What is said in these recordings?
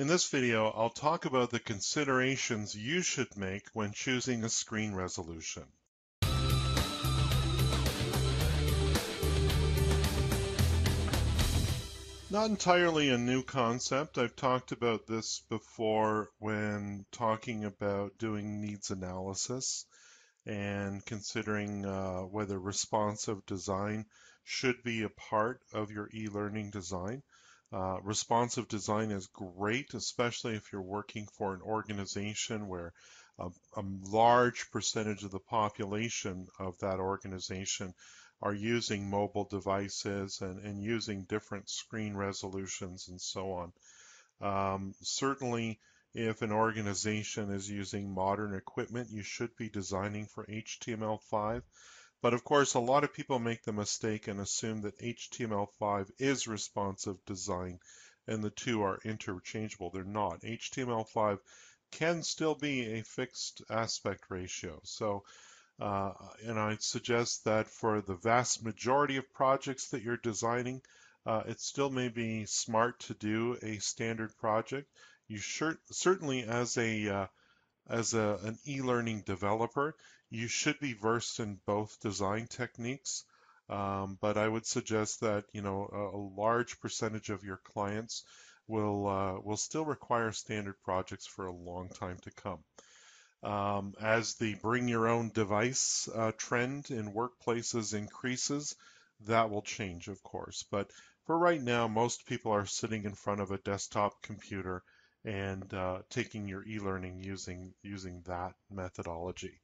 In this video, I'll talk about the considerations you should make when choosing a screen resolution. Not entirely a new concept. I've talked about this before when talking about doing needs analysis and considering uh, whether responsive design should be a part of your e-learning design. Uh, responsive design is great, especially if you're working for an organization where a, a, large percentage of the population of that organization are using mobile devices and, and using different screen resolutions and so on. Um, certainly, if an organization is using modern equipment, you should be designing for HTML5. But of course, a lot of people make the mistake and assume that HTML5 is responsive design and the two are interchangeable. They're not. HTML5 can still be a fixed aspect ratio. So, uh, and I suggest that for the vast majority of projects that you're designing, uh, it still may be smart to do a standard project you sure, certainly as a uh, as a, an e-learning developer, you should be versed in both design techniques. Um, but I would suggest that you know a, a large percentage of your clients will uh, will still require standard projects for a long time to come. Um, as the bring your own device uh, trend in workplaces increases, that will change, of course. But for right now, most people are sitting in front of a desktop computer and uh, taking your e-learning using using that methodology.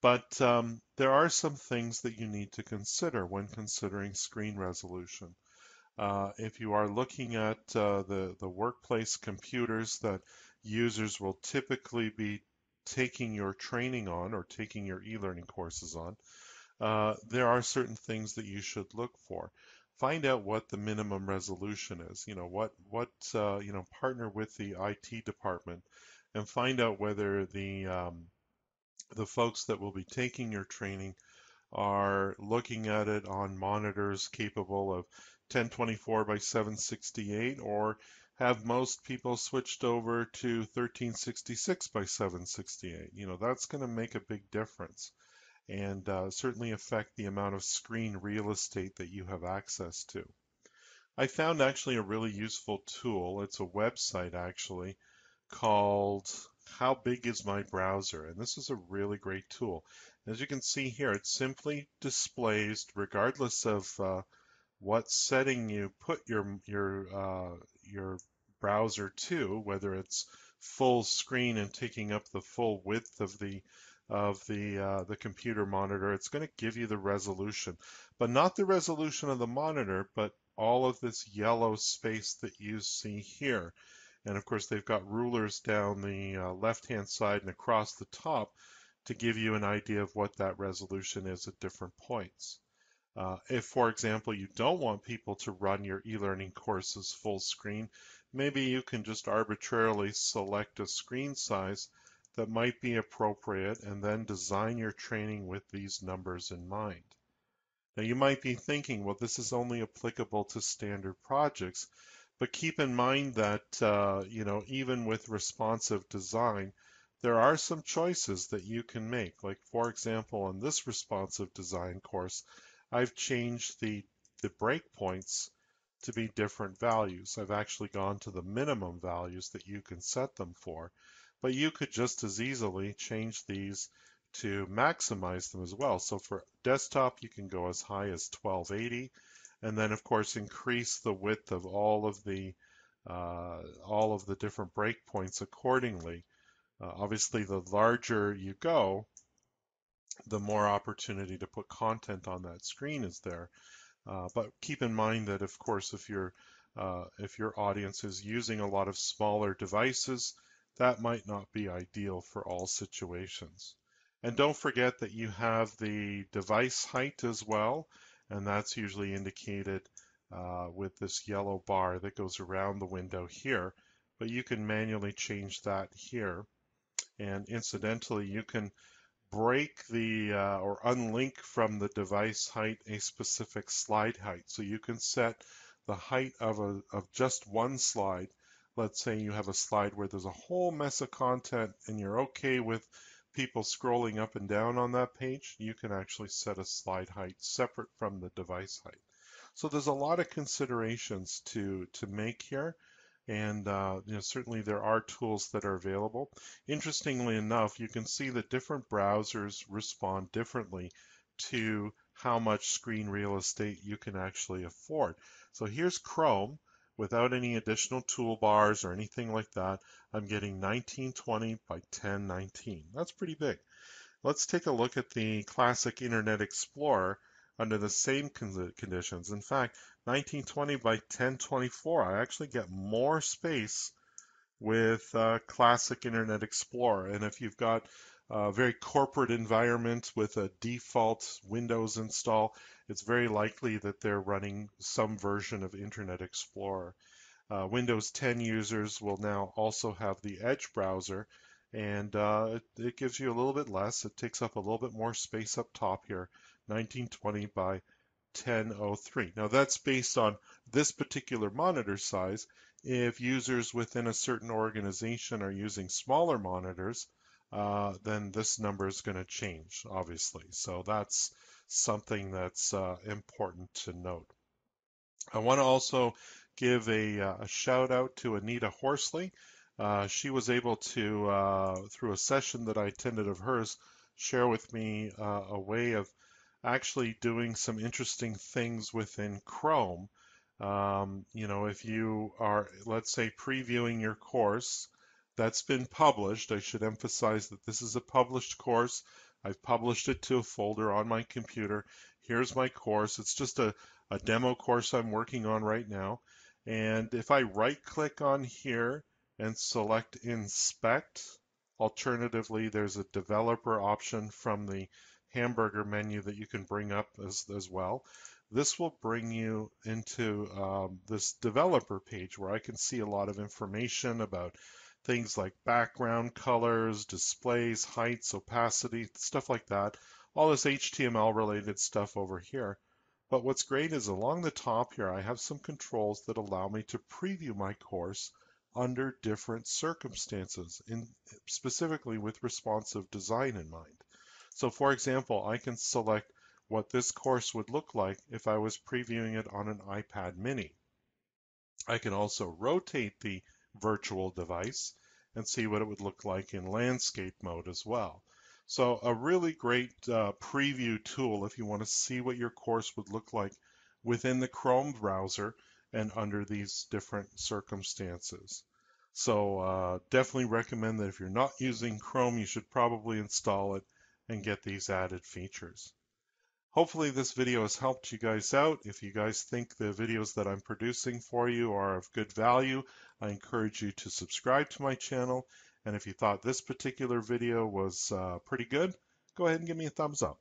But um, there are some things that you need to consider when considering screen resolution. Uh, if you are looking at uh, the, the workplace computers that users will typically be taking your training on or taking your e-learning courses on, uh, there are certain things that you should look for find out what the minimum resolution is. You know, what, what uh, you know, partner with the IT department and find out whether the, um, the folks that will be taking your training are looking at it on monitors capable of 1024 by 768 or have most people switched over to 1366 by 768. You know, that's going to make a big difference and uh, certainly affect the amount of screen real estate that you have access to. I found actually a really useful tool. It's a website actually called How Big is My Browser? And this is a really great tool. As you can see here, it simply displays, regardless of uh, what setting you put your your uh, your browser to, whether it's full screen and taking up the full width of the of the, uh, the computer monitor, it's going to give you the resolution, but not the resolution of the monitor, but all of this yellow space that you see here. And of course, they've got rulers down the uh, left-hand side and across the top to give you an idea of what that resolution is at different points. Uh, if, for example, you don't want people to run your e-learning courses full screen, maybe you can just arbitrarily select a screen size that might be appropriate and then design your training with these numbers in mind. Now you might be thinking, well, this is only applicable to standard projects, but keep in mind that, uh, you know, even with responsive design, there are some choices that you can make. Like for example, in this responsive design course, I've changed the, the breakpoints to be different values. I've actually gone to the minimum values that you can set them for but you could just as easily change these to maximize them as well. So for desktop, you can go as high as 1280, and then of course increase the width of all of the uh, all of the different breakpoints accordingly. Uh, obviously, the larger you go, the more opportunity to put content on that screen is there. Uh, but keep in mind that, of course, if your uh, if your audience is using a lot of smaller devices, that might not be ideal for all situations. And don't forget that you have the device height as well, and that's usually indicated uh, with this yellow bar that goes around the window here, but you can manually change that here. And incidentally, you can break the uh, or unlink from the device height a specific slide height. So you can set the height of, a, of just one slide let's say you have a slide where there's a whole mess of content and you're okay with people scrolling up and down on that page, you can actually set a slide height separate from the device height. So there's a lot of considerations to, to make here. And uh, you know, certainly there are tools that are available. Interestingly enough, you can see that different browsers respond differently to how much screen real estate you can actually afford. So here's Chrome without any additional toolbars or anything like that. I'm getting 1920 by 1019. That's pretty big. Let's take a look at the classic Internet Explorer under the same conditions. In fact, 1920 by 1024, I actually get more space with uh, classic Internet Explorer. And if you've got a very corporate environment with a default Windows install, it's very likely that they're running some version of Internet Explorer. Uh, Windows 10 users will now also have the Edge browser, and uh, it, it, gives you a little bit less. It takes up a little bit more space up top here, 1920 by 1003. Now that's based on this particular monitor size. If users within a certain organization are using smaller monitors, uh, then this number is going to change, obviously. So that's something that's uh, important to note. I want to also give a, uh, a, shout out to Anita Horsley. Uh, she was able to, through a session that I attended of hers, share with me a way of actually doing some interesting things within Chrome. Um, you know, if you are, let's say, previewing your course that's been published, I should emphasize that this is a published course. I've published it to a folder on my computer. Here's my course. It's just a, a demo course I'm working on right now. And if I right click on here and select inspect, alternatively, there's a developer option from the hamburger menu that you can bring up as, as well. This will bring you into um, this developer page where I can see a lot of information about things like background colors, displays, heights, opacity, stuff like that. All this HTML related stuff over here. But what's great is along the top here, I have some controls that allow me to preview my course under different circumstances, in, specifically with responsive design in mind. So for example, I can select what this course would look like if I was previewing it on an iPad mini. I can also rotate the virtual device and see what it would look like in landscape mode as well. So a really great uh, preview tool if you want to see what your course would look like within the Chrome browser and under these different circumstances. So uh, definitely recommend that if you're not using Chrome, you should probably install it and get these added features. Hopefully this video has helped you guys out. If you guys think the videos that I'm producing for you are of good value, I encourage you to subscribe to my channel. And if you thought this particular video was uh, pretty good, go ahead and give me a thumbs up.